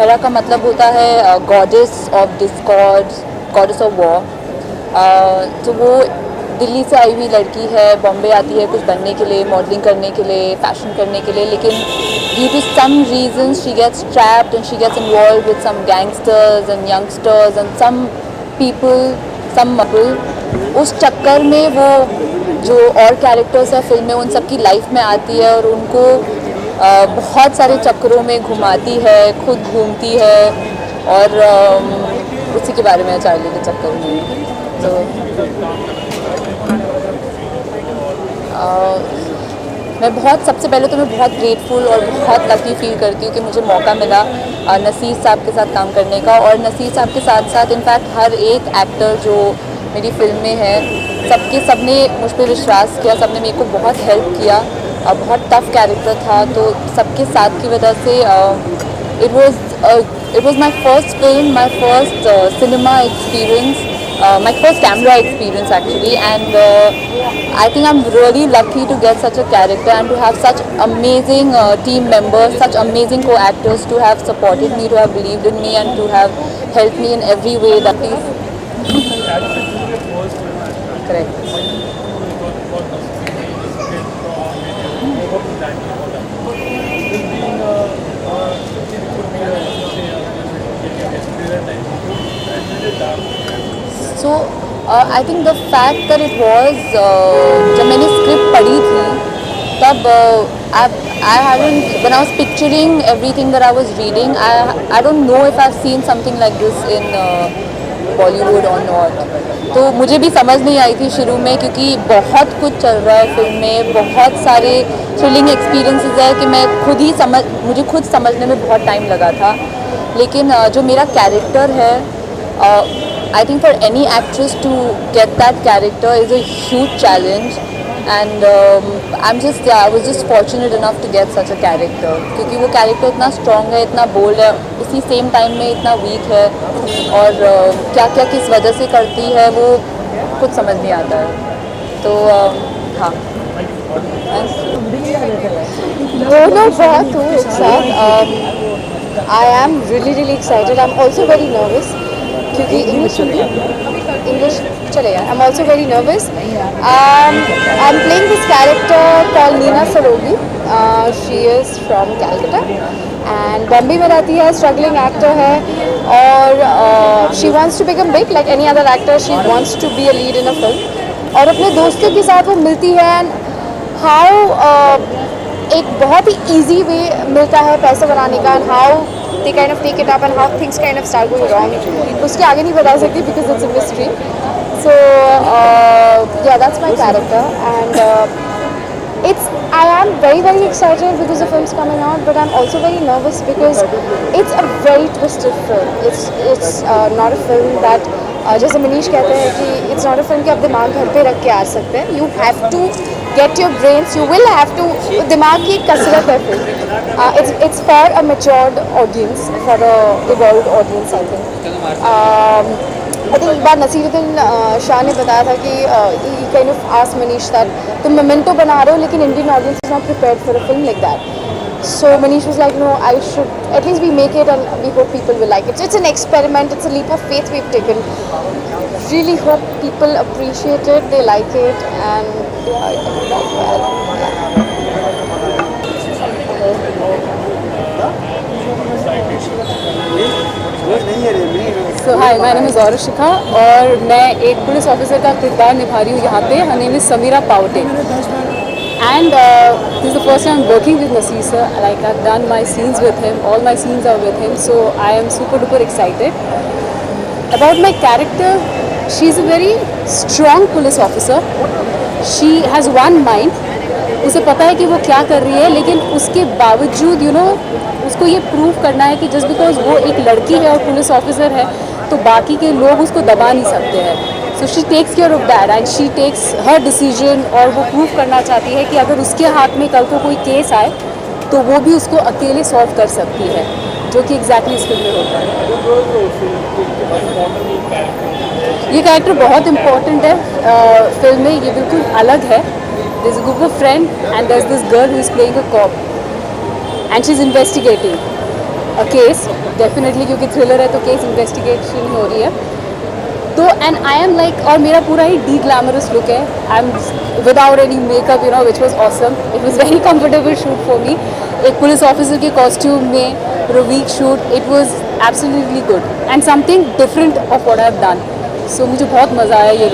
हेरा का मतलब होता है goddess of discord goddess of war तो वो दिल्ली से आई हुई लड़की है, बॉम्बे आती है कुछ बनने के लिए मॉडलिंग करने के लिए फ़ैशन करने के लिए, लेकिन due to some reason she gets trapped and she gets involve with some gangsters and youngsters and some people some मपल उस चक्कर में वो जो और कैरेक्टर्स है, फ़िल्म में उन सब की लाइफ में आती है और उनको बहुत सारे चक्करों में घुमाती है खुद घूमती है और उसी के बारे में चार्ली के चक्कर में। तो आ, मैं बहुत सबसे पहले तो मैं बहुत ग्रेटफुल और बहुत लकी फील करती हूँ कि मुझे मौका मिला नसीर साहब के साथ काम करने का और नसीर साहब के साथ साथ इनफैक्ट हर एक एक्टर जो मेरी फ़िल्म में है सबके सबने मुझ पर विश्वास किया सबने मेरे को बहुत हेल्प किया। बहुत टफ कैरेक्टर था तो सबके साथ की वजह से it was it was my first film my first cinema experience my first camera experience actually and I think I am really lucky to get such a character and to have such amazing team members such amazing co actors to have supported me to have believe in me and to have help me in every way that is I think the fact that it was जब मैंने script पढ़ी थी तब I haven't when I was picturing everything that I was reading I I don't know if I seen something like this in Bollywood और not तो मुझे भी समझ नहीं आई थी शुरू में क्योंकि बहुत कुछ चल रहा है फ़िल्म में बहुत सारे थ्रिलिंग एक्सपीरियंसेस है कि मैं खुद ही समझ मुझे खुद समझने में बहुत टाइम लगा था। लेकिन uh, जो मेरा कैरेक्टर है uh, I think for any actress to get that character is a huge challenge and um, I'm just yeah, I was just fortunate enough to get such a character क्योंकि वो character इतना strong है इतना bold है उसी same time में इतना weak है और uh, क्या क्या किस वजह से करती है वो कुछ समझ नहीं आता है तो uh, हाँ दोनों बहुत हूँ एक साथ I am really really excited I am also very nervous क्योंकि इंग्लिश इंग्लिश चलेगा I am also very nervous I am playing this character call Neena Sarogi she is from Calcutta and Bombay में रहती है struggling actor है। और she wants to become big like any other actor she wants to be a lead in a film और अपने दोस्तों के साथ वो मिलती है एंड हाउ एक बहुत ही ईजी वे मिलता है पैसे बनाने का। And how they kind of take it up and how things kind of start going wrong. उसके आगे नहीं बता सकती because it's a mystery. So uh, yeah, that's my character and uh, it's I am very very excited because the film's coming out, but I'm also very nervous because it's a very twisted film. It's it's uh, not a film that uh, जैसे मनीष कहते हैं कि it's not a film कि आप दिमाग घर पे रख के आ सकते हैं. You have to get your brains you will have to दिमाग की कसरत है फिर uh, it's for a matured audience for a evolved audience I think um, I think एक बार नसीरुद्दीन शाह ने बताया था कि kind of asked Manish that तुम मोमेंटो बना रहे हो लेकिन Indian audience is not prepare for a film like that so Manish was like no I should at least we make it and we hope people will like it it's an experiment it's a leap of faith we've taken really hope people appreciate it they like it and yeah, I think that's well so hi my name is और शिखा और मैं एक police officer का किरदार निभा रही हूँ यहाँ पे her name is Sameera Pavte and this is the first time working with Naseer sir like I done my scenes with him all my scenes are with him so I am super duper excited about my character she is a very strong police officer she has one mind उसे पता है कि वो क्या कर रही है लेकिन उसके बावजूद यू you नो know, उसको ये प्रूव करना है कि जस्ट बिकॉज़ वो एक लड़की है और पुलिस ऑफिसर है तो बाकी के लोग उसको दबा नहीं सकते हैं। So she takes care of that and she takes her decision और वो प्रूव करना चाहती है कि अगर उसके हाथ में कल को कोई केस आए तो वो भी उसको अकेले सॉल्व कर सकती है, जो कि एग्जैक्टली इस फ़िल्म में होता है। ये कैरेक्टर बहुत इम्पोर्टेंट है। फ़िल्म में ये बिल्कुल अलग है। There's a group of friends and there's this girl who is playing a cop and she's investigating case definitely क्योंकि थ्रिलर है तो केस इन्वेस्टिगेशन हो रही है। तो एंड आई एम लाइक और मेरा पूरा ही डी ग्लैमरस लुक है. I am without any makeup you know which was awesome it was very comfortable shoot for me एक पुलिस ऑफिसर के कॉस्ट्यूम में रोवीक shoot it was absolutely good and something different of what I have done so मुझे बहुत मज़ा आया ये